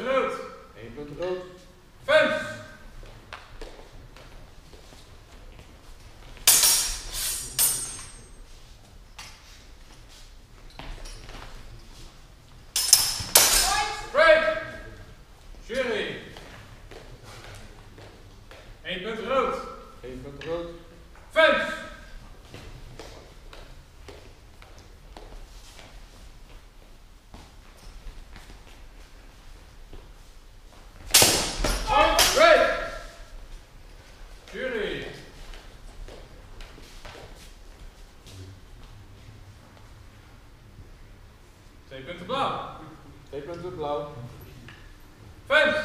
rood. Eén punt rood. Vens. Jury. Eén punt rood. Punt rood. Vens. Jury. Twee punten blauw. Twee punten blauw. Fans.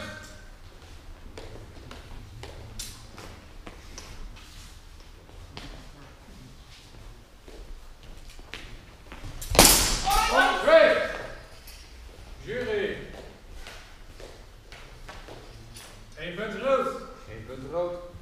Jury. Eén punt rood. Eén punt rood.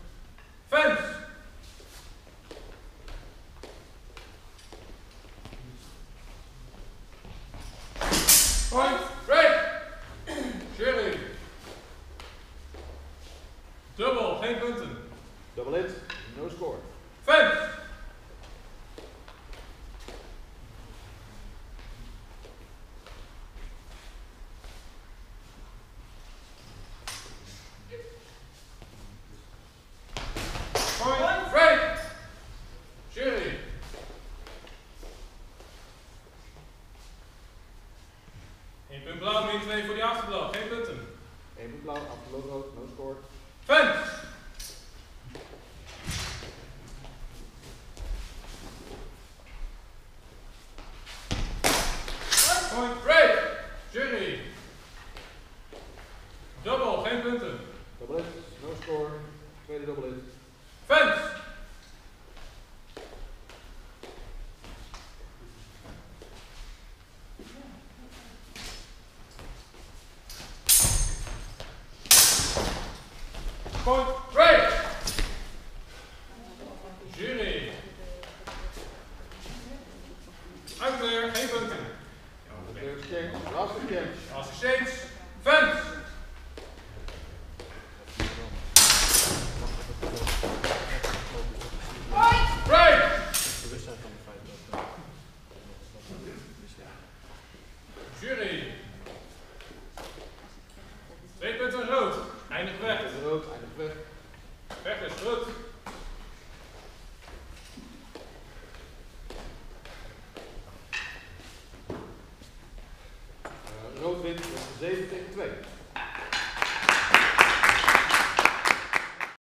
Geen punten. Double hit. No score. Punt blauw, min twee voor die achterblauw. Geen punten. Eén punt blauw. Afgelopen rood. No score. Fans. Point break. Jury. Double, geen punten. Double hit. No score. Tweede double hit. Fans. Point break. Jury. Uitleer, geen punten. Roskilde Kirke. Roskilde Kirke. Roskilde 5. David